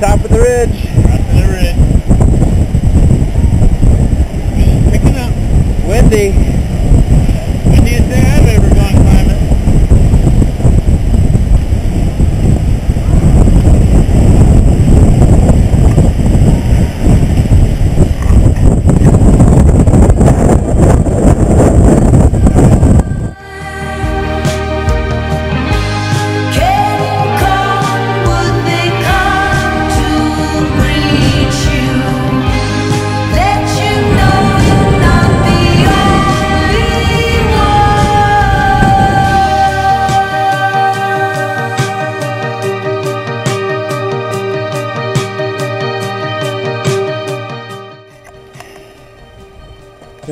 top of the ridge. Top of the ridge. Picking up. Windy.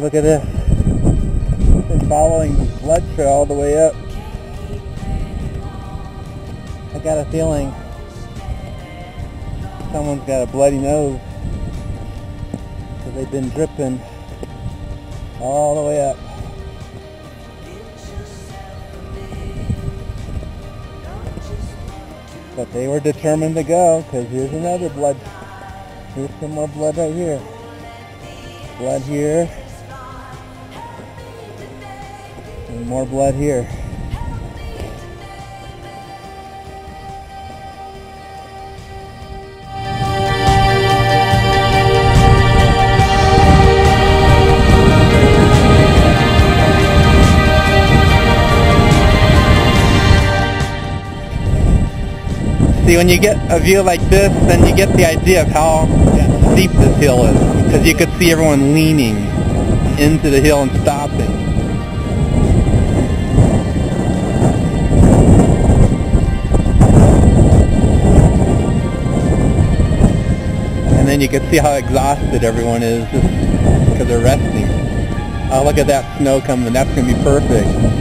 Look at this. Been following the blood trail all the way up. I got a feeling someone's got a bloody nose. So they've been dripping all the way up. But they were determined to go because here's another blood. Here's some more blood right here. Blood here. And more blood here. See, when you get a view like this, then you get the idea of how steep this hill is. Because you could see everyone leaning into the hill and stopping. And you can see how exhausted everyone is just because they're resting. Oh, look at that snow coming. That's going to be perfect.